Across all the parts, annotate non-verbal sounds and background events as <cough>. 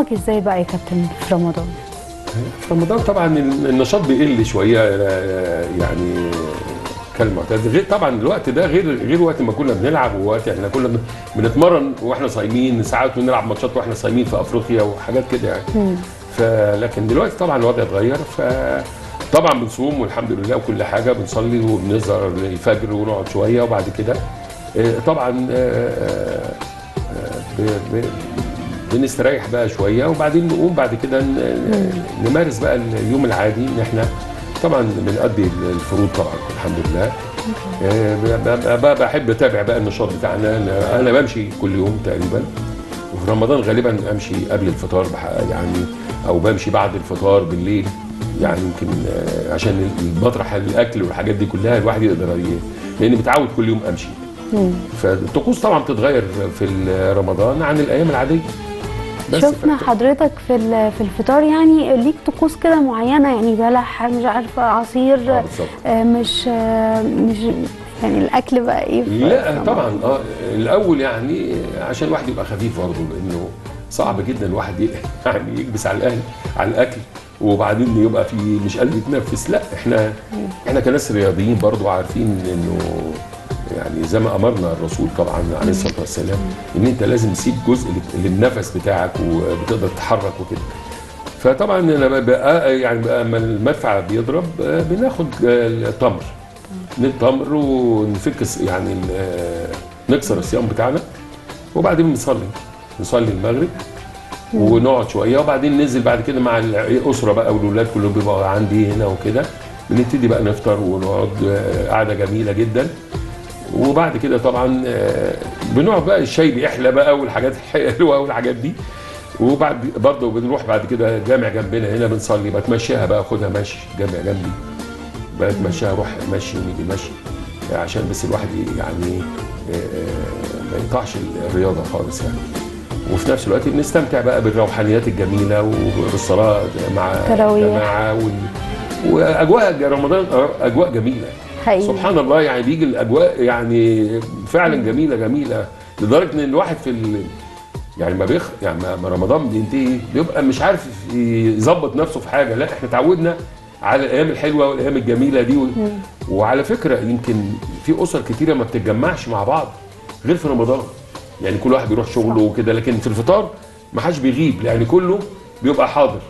يومك إزاي بقى يا كابتن في رمضان؟ في رمضان طبعا النشاط بيقل شوية آه، يعني كالمعتاد غير طبعا الوقت ده غير غير وقت ما كنا بنلعب ووقت إحنا كنا بن- بنتمرن وإحنا صايمين ساعات بنلعب ماتشات وإحنا صايمين في أفريقيا وحاجات كده يعني. فلكن دلوقتي طبعا الوضع اتغير ف طبعا بنصوم والحمد لله وكل حاجة بنصلي وبنظهر الفجر ونقعد شوية وبعد كده آه، طبعا آه، بنستريح بقى شوية وبعدين نقوم بعد كده نمارس بقى اليوم العادي إن إحنا طبعا بنأدي الفروض طبعا الحمد لله. آه، ب- ب- ب- بحب أتابع بقى النشاط بتاعنا. أنا أنا بمشي كل يوم تقريبا وفي رمضان غالبا أمشي قبل الفطار يعني أو بمشي بعد الفطار بالليل يعني يمكن آه، عشان المطرح الأكل والحاجات دي كلها الواحد يقدر لأني متعود كل يوم أمشي. فالطقوس طبعا بتتغير في رمضان عن الأيام العادية. بس شفنا حضرتك في في الفطار يعني ليك طقوس كده معينة يعني بلح مش عارفة عصير آه،. آه، مش آه، مش يعني الأكل بقى إيه لا رمضان؟ طبعا آه الأول يعني عشان الواحد يبقى خفيف برضه لأنه صعب جدا الواحد <laughs> يعني يكبس على الأهل على الأكل وبعدين يبقى في مش قادر يتنفس لا إحنا إحنا كناس رياضيين برضه عارفين إنه يعني زي ما أمرنا الرسول طبعا عليه الصلاة والسلام إن أنت لازم تسيب جزء لل- للنفس بتاعك وبتقدر تتحرك وكده. فطبعا أنا بقى يعني بقى المدفع بيضرب آه، بناخد آه، التمر. نتمر ونفك يعني آه، نكسر الصيام بتاعنا وبعدين بنصلي. نصلي المغرب ونقعد شوية وبعدين ننزل بعد كده مع الأسرة بقى والاولاد كلهم بيبقوا عندي هنا وكده. بنبتدي بقى نفطر ونقعد قعدة جميلة جدا. وبعد كده طبعا آه، بنقعد بقى الشاي بيحلى بقى والحاجات الحلوة والحاجات دي وبعد برضه بنروح بعد كده جامع جنبنا هنا بنصلي بتمشاها بقى اخدها مشي جامع جنبي بتمشاها أروح مشي ونيجي مشي عشان بس الواحد يعني آه، آه، ما يقطعش الرياضة خالص يعني وفي نفس الوقت بنستمتع بقى بالروحانيات الجميلة وبالصلاه مع. الجماعة. وأجواء رمضان أجواء جميلة حقيقي. سبحان الله يعني بيجي الأجواء يعني فعلا جميلة جميلة لدرجة إن الواحد في ال... يعني ما بيخ يعني ما- رمضان بينتهي بيبقى مش عارف يظبط نفسه في حاجة. لا إحنا اتعودنا على الأيام الحلوة والأيام الجميلة دي و... وعلى فكرة يمكن في أسر كتيرة ما بتتجمعش مع بعض غير في رمضان. يعني كل واحد بيروح شغله وكده لكن في الفطار ما حدش بيغيب يعني كله بيبقى حاضر.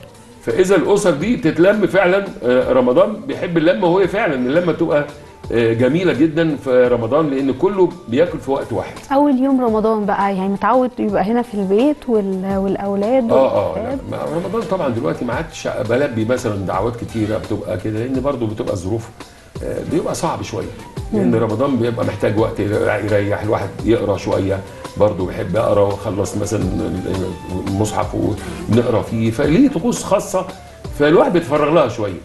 فإذا الأسر دي تتلم فعلا آه، رمضان بيحب اللمة وهي فعلا اللمة تبقى آه، جميلة جدا في رمضان لأن كله بياكل في وقت واحد. أول يوم رمضان بقى يعني متعود يبقى هنا في البيت وال- والأولاد آه آه رمضان طبعا دلوقتي ما عادش بلبي مثلا دعوات كتيرة بتبقى كده لأن برضه بتبقى الظروف آه، بيبقى صعب شوية لأن رمضان بيبقى محتاج وقت يريح الواحد يقرأ شوية. برضه بيحب يقرا وخلص مثلا المصحف ونقرأ فيه فليه طقوس خاصة؟ فالواحد بيتفرغ لها شوية.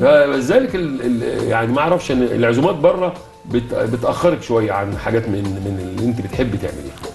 فلذلك ال- ال- يعني ما أعرفش إن العزومات بره بت- بتأخرك شوية عن حاجات من من اللي أنت بتحبي تعمليها.